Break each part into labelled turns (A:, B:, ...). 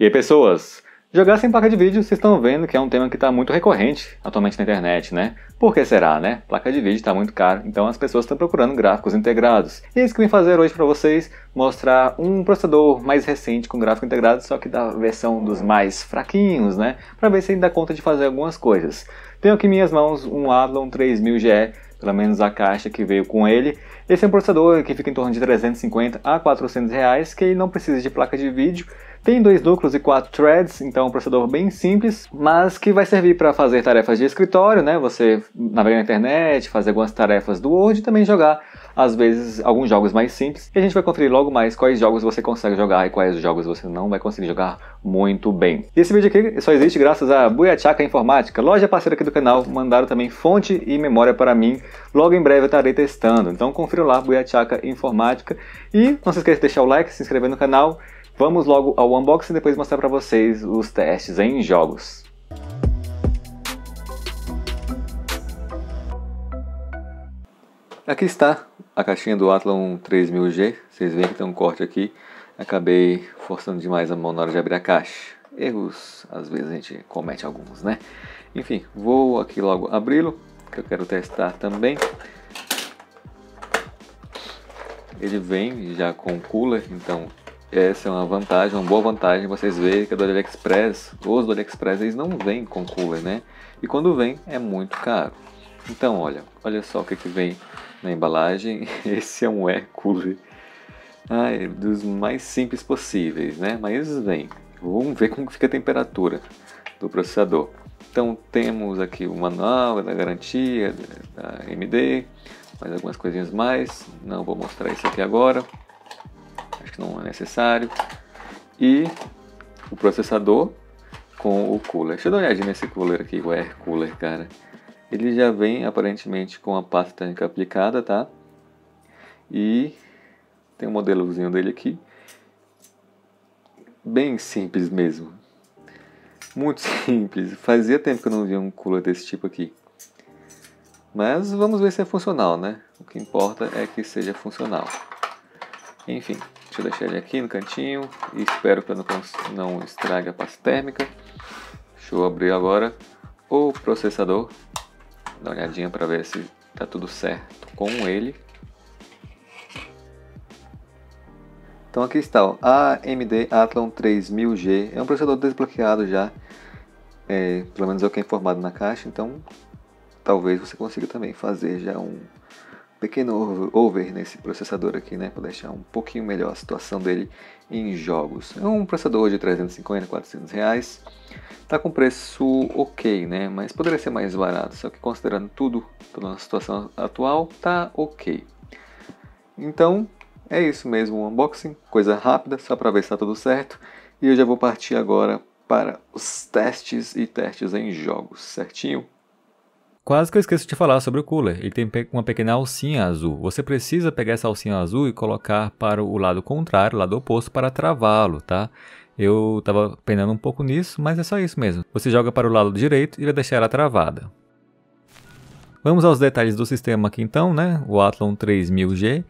A: E aí, pessoas? Jogar sem placa de vídeo, vocês estão vendo que é um tema que está muito recorrente atualmente na internet, né? Por que será, né? Placa de vídeo está muito caro, então as pessoas estão procurando gráficos integrados. E é isso que eu vim fazer hoje para vocês, mostrar um processador mais recente com gráfico integrado, só que da versão dos mais fraquinhos, né? Para ver se ele dá conta de fazer algumas coisas. Tenho aqui em minhas mãos um Athlon 3000GE, pelo menos a caixa que veio com ele. Esse é um processador que fica em torno de 350 a 400 reais, que não precisa de placa de vídeo, tem dois núcleos e quatro threads, então é um processador bem simples, mas que vai servir para fazer tarefas de escritório, né? Você navegar na internet, fazer algumas tarefas do Word e também jogar às vezes alguns jogos mais simples. E a gente vai conferir logo mais quais jogos você consegue jogar e quais jogos você não vai conseguir jogar muito bem. E esse vídeo aqui só existe graças a Buiachaca Informática, loja parceira aqui do canal. Mandaram também fonte e memória para mim. Logo em breve eu estarei testando. Então confira lá Buiachaca Informática. E não se esqueça de deixar o like, se inscrever no canal Vamos logo ao unboxing e depois mostrar para vocês os testes em jogos. Aqui está a caixinha do Athlon 3000G. Vocês veem que tem um corte aqui. Acabei forçando demais a mão na hora de abrir a caixa. Erros, às vezes a gente comete alguns, né? Enfim, vou aqui logo abri-lo, que eu quero testar também. Ele vem já com cooler, então essa é uma vantagem, uma boa vantagem. Vocês veem que a do AliExpress, os do AliExpress, eles não vêm com cooler, né? E quando vem, é muito caro. Então, olha, olha só o que, que vem na embalagem. Esse é um cooler. Ai, dos mais simples possíveis, né? Mas vem. Vamos ver como fica a temperatura do processador. Então temos aqui o manual da garantia da AMD, mais algumas coisinhas mais. Não vou mostrar isso aqui agora acho que não é necessário. E o processador com o cooler. Deixa eu dar uma olhadinha nesse cooler aqui, o Air Cooler, cara. Ele já vem aparentemente com a pasta térmica aplicada, tá? E tem um modelozinho dele aqui. Bem simples mesmo. Muito simples. Fazia tempo que eu não via um cooler desse tipo aqui. Mas vamos ver se é funcional, né? O que importa é que seja funcional. Enfim, deixa eu deixar ele aqui no cantinho e espero que não, não estrague a pasta térmica. Deixa eu abrir agora o processador, dar uma olhadinha para ver se está tudo certo com ele. Então aqui está, o AMD Athlon 3000G, é um processador desbloqueado já, é, pelo menos é o que é informado na caixa, então talvez você consiga também fazer já um pequeno over nesse processador aqui, né, para deixar um pouquinho melhor a situação dele em jogos. É um processador de 350, 400 reais, tá com preço ok, né, mas poderia ser mais barato, só que considerando tudo, toda a situação atual, tá ok. Então, é isso mesmo, um unboxing, coisa rápida, só para ver se tá tudo certo, e eu já vou partir agora para os testes e testes em jogos, certinho?
B: Quase que eu esqueço de falar sobre o cooler. Ele tem uma pequena alcinha azul. Você precisa pegar essa alcinha azul e colocar para o lado contrário, lado oposto, para travá-lo, tá? Eu estava penando um pouco nisso, mas é só isso mesmo. Você joga para o lado direito e vai deixar ela travada. Vamos aos detalhes do sistema aqui então, né? O Athlon 3000G.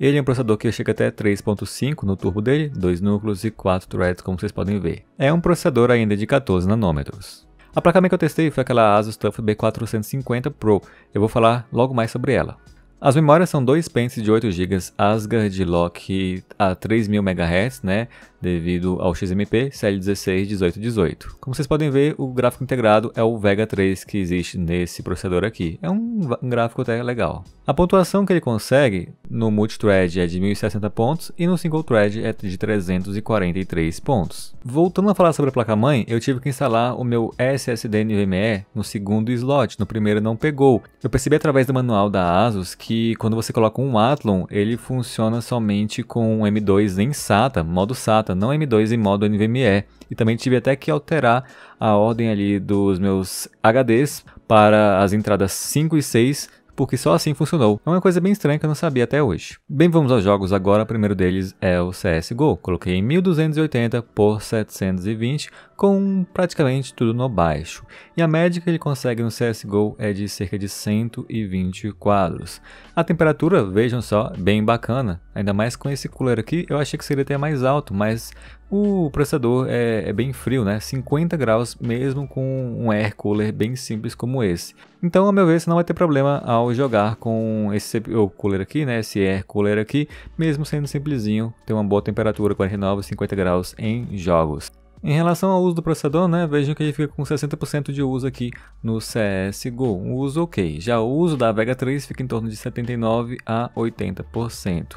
B: Ele é um processador que chega até 3.5 no turbo dele, dois núcleos e 4 threads, como vocês podem ver. É um processador ainda de 14 nanômetros. A placa-mãe que eu testei foi aquela Asus TUF B450 Pro. Eu vou falar logo mais sobre ela. As memórias são dois pentes de 8 GB Asgard Lock a 3000 MHz, né, devido ao XMP CL16 1818. Como vocês podem ver, o gráfico integrado é o Vega 3 que existe nesse processador aqui. É um, gráfico até legal. A pontuação que ele consegue no multithread é de 1060 pontos e no single thread é de 343 pontos. Voltando a falar sobre a placa-mãe, eu tive que instalar o meu SSD NVMe no segundo slot, no primeiro não pegou. Eu percebi através do manual da ASUS que quando você coloca um Athlon, ele funciona somente com M2 em SATA, modo SATA, não M2 em modo NVMe. E também tive até que alterar a ordem ali dos meus HDs para as entradas 5 e 6 porque só assim funcionou. É uma coisa bem estranha que eu não sabia até hoje. Bem, vamos aos jogos agora. O primeiro deles é o CSGO. Coloquei em 1280 por 720 com praticamente tudo no baixo. E a média que ele consegue no CSGO é de cerca de 120 quadros. A temperatura, vejam só, bem bacana, ainda mais com esse cooler aqui, eu achei que seria até mais alto, mas o processador é, é, bem frio, né? 50 graus mesmo com um air cooler bem simples como esse. Então, a meu ver, você não vai ter problema ao jogar com esse o cooler aqui, né? Esse air cooler aqui, mesmo sendo simplesinho, tem uma boa temperatura, 49, 50 graus em jogos. Em relação ao uso do processador, né, vejam que ele fica com 60% de uso aqui no CSGO, um uso ok. Já o uso da Vega 3 fica em torno de 79 a 80%.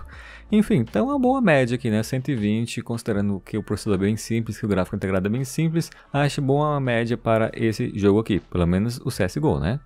B: Enfim, então é uma boa média aqui, né? 120, considerando que o processador é bem simples, que o gráfico integrado é bem simples, acho boa média para esse jogo aqui, pelo menos o CSGO, né?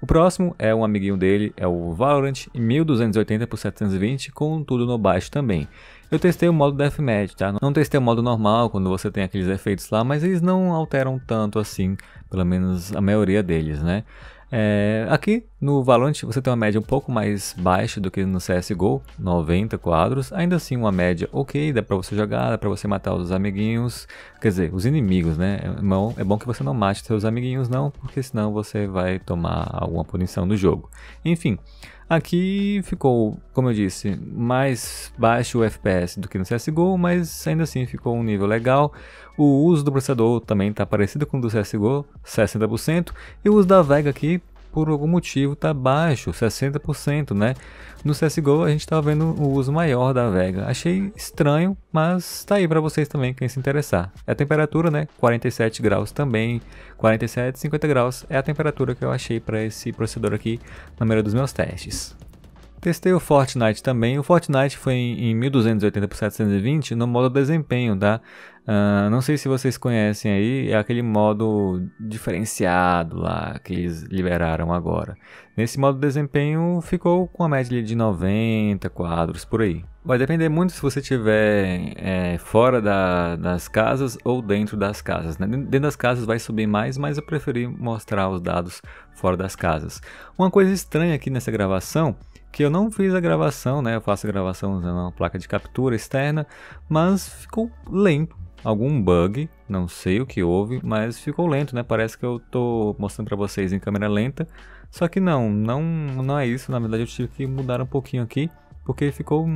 B: O próximo é um amiguinho dele, é o Valorant, em 1280 por 720, com tudo no baixo também. Eu testei o modo Deathmatch, tá? Não testei o modo normal, quando você tem aqueles efeitos lá, mas eles não alteram tanto assim, pelo menos a maioria deles, né? É, aqui no Valorant você tem uma média um pouco mais baixa do que no CSGO, 90 quadros, ainda assim uma média ok, dá pra você jogar, dá pra você matar os amiguinhos, quer dizer, os inimigos, né? É bom, é bom que você não mate seus amiguinhos não, porque senão você vai tomar alguma punição do jogo. Enfim, Aqui ficou, como eu disse, mais baixo o FPS do que no CSGO, mas ainda assim ficou um nível legal. O uso do processador também está parecido com o do CSGO, 60%, e o uso da Vega aqui por algum motivo está baixo, 60%, né? No CSGO a gente está vendo o uso maior da Vega. Achei estranho, mas tá aí para vocês também, quem se interessar. É a temperatura, né? 47 graus também, 47, 50 graus é a temperatura que eu achei para esse processador aqui na maioria dos meus testes. Testei o Fortnite também. O Fortnite foi em 1280 por 720 no modo desempenho, tá? Uh, não sei se vocês conhecem aí, é aquele modo diferenciado lá que eles liberaram agora. Nesse modo desempenho ficou com a média de 90 quadros por aí. Vai depender muito se você estiver é, fora da, das casas ou dentro das casas. Né? Dentro das casas vai subir mais, mas eu preferi mostrar os dados fora das casas. Uma coisa estranha aqui nessa gravação que eu não fiz a gravação, né? Eu faço a gravação usando uma placa de captura externa, mas ficou lento. Algum bug, não sei o que houve, mas ficou lento, né? Parece que eu tô mostrando para vocês em câmera lenta, só que não, não, não é isso. Na verdade, eu tive que mudar um pouquinho aqui porque ficou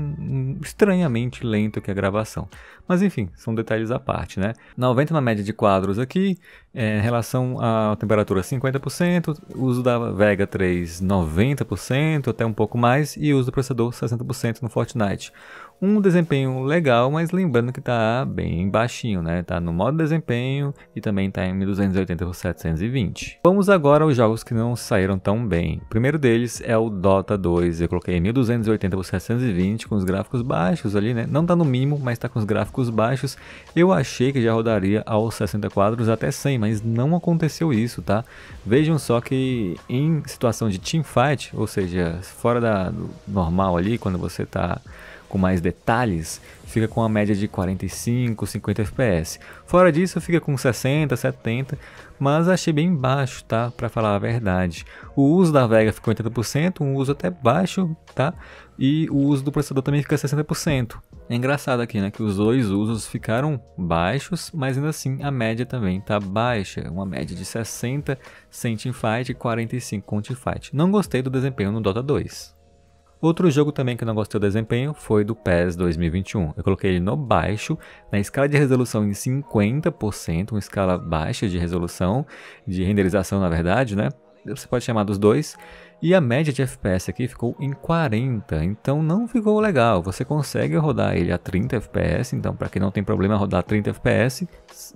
B: estranhamente lento aqui a gravação. Mas enfim, são detalhes à parte, né? 90 na média de quadros aqui, é, em relação à temperatura 50%, uso da Vega 3 90%, até um pouco mais, e uso do processador 60% no Fortnite um desempenho legal, mas lembrando que está bem baixinho, né? Está no modo desempenho e também está em 1280 por 720. Vamos agora aos jogos que não saíram tão bem. O primeiro deles é o Dota 2. Eu coloquei 1280 por 720 com os gráficos baixos ali, né? Não está no mínimo, mas está com os gráficos baixos. Eu achei que já rodaria aos 60 quadros até 100, mas não aconteceu isso, tá? Vejam só que em situação de teamfight, ou seja, fora da, do normal ali, quando você está com mais detalhes, fica com uma média de 45, 50 FPS. Fora disso, fica com 60, 70, mas achei bem baixo, tá? Para falar a verdade. O uso da Vega ficou 80%, um uso até baixo, tá? E o uso do processador também fica 60%. É engraçado aqui, né, que os dois usos ficaram baixos, mas ainda assim a média também tá baixa, uma média de 60 sem teamfight e 45 com teamfight. Não gostei do desempenho no Dota 2. Outro jogo também que não gostei do desempenho foi do PES 2021. Eu coloquei ele no baixo, na escala de resolução em 50%, uma escala baixa de resolução, de renderização na verdade, né? Você pode chamar dos dois. E a média de FPS aqui ficou em 40, então não ficou legal. Você consegue rodar ele a 30 FPS, então para quem não tem problema rodar 30 FPS,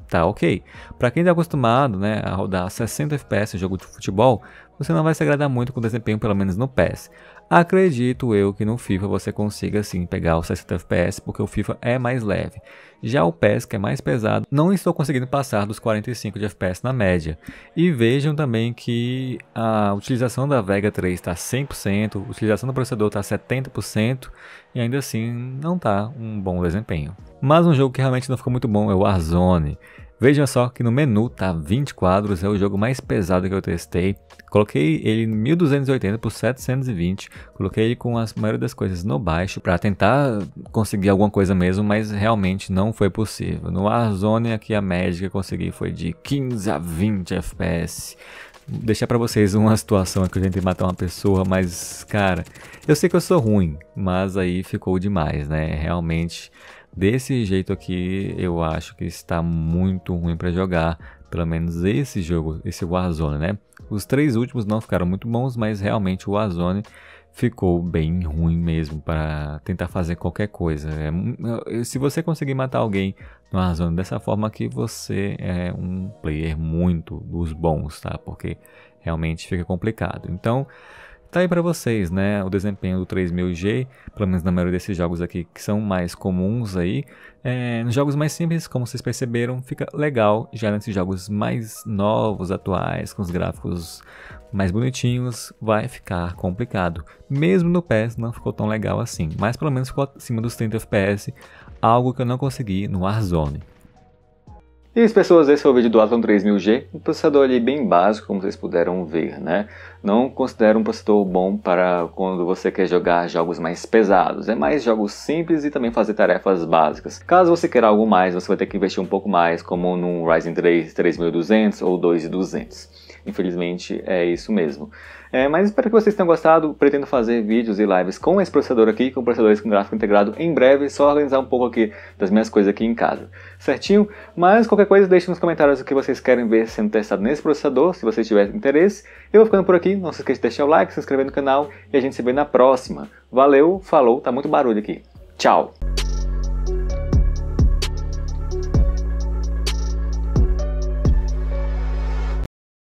B: tá ok. Para quem está acostumado né, a rodar 60 FPS em jogo de futebol, você não vai se agradar muito com o desempenho, pelo menos no PES. Acredito eu que no FIFA você consiga sim pegar os 60 FPS, porque o FIFA é mais leve. Já o PES, que é mais pesado, não estou conseguindo passar dos 45 de FPS na média. E vejam também que a utilização da Vega 3 está 100%, a utilização do processador está 70%, e ainda assim não está um bom desempenho. Mas um jogo que realmente não ficou muito bom é o Warzone. Vejam só que no menu tá 20 quadros, é o jogo mais pesado que eu testei. Coloquei ele em 1280 por 720, coloquei ele com a maioria das coisas no baixo para tentar conseguir alguma coisa mesmo, mas realmente não foi possível. No Warzone aqui a média que eu consegui foi de 15 a 20 FPS. Deixar para vocês uma situação que eu tentei matar uma pessoa, mas cara, eu sei que eu sou ruim, mas aí ficou demais, né? Realmente Desse jeito aqui, eu acho que está muito ruim para jogar, pelo menos esse jogo, esse Warzone, né? Os três últimos não ficaram muito bons, mas realmente o Warzone ficou bem ruim mesmo para tentar fazer qualquer coisa. É, se você conseguir matar alguém no Warzone dessa forma aqui, você é um player muito dos bons, tá? Porque realmente fica complicado. Então, Tá aí para vocês, né, o desempenho do 3000G, pelo menos na maioria desses jogos aqui que são mais comuns aí. É, nos jogos mais simples, como vocês perceberam, fica legal. Já nesses jogos mais novos, atuais, com os gráficos mais bonitinhos, vai ficar complicado. Mesmo no PES não ficou tão legal assim, mas pelo menos ficou acima dos 30 FPS, algo que eu não consegui no Warzone.
A: E as pessoas, esse é o vídeo do Atom 3000G, um processador ali bem básico, como vocês puderam ver, né? Não considero um processador bom para quando você quer jogar jogos mais pesados, é mais jogos simples e também fazer tarefas básicas. Caso você queira algo mais, você vai ter que investir um pouco mais, como num Ryzen 3 3200 ou 2200. Infelizmente é isso mesmo. É, mas espero que vocês tenham gostado. Pretendo fazer vídeos e lives com esse processador aqui, com processadores com gráfico integrado em breve. Só organizar um pouco aqui das minhas coisas aqui em casa. Certinho? Mas qualquer coisa deixe nos comentários o que vocês querem ver sendo testado nesse processador, se vocês tiverem interesse. Eu vou ficando por aqui. Não se esqueça de deixar o like, se inscrever no canal e a gente se vê na próxima. Valeu, falou, tá muito barulho aqui. Tchau!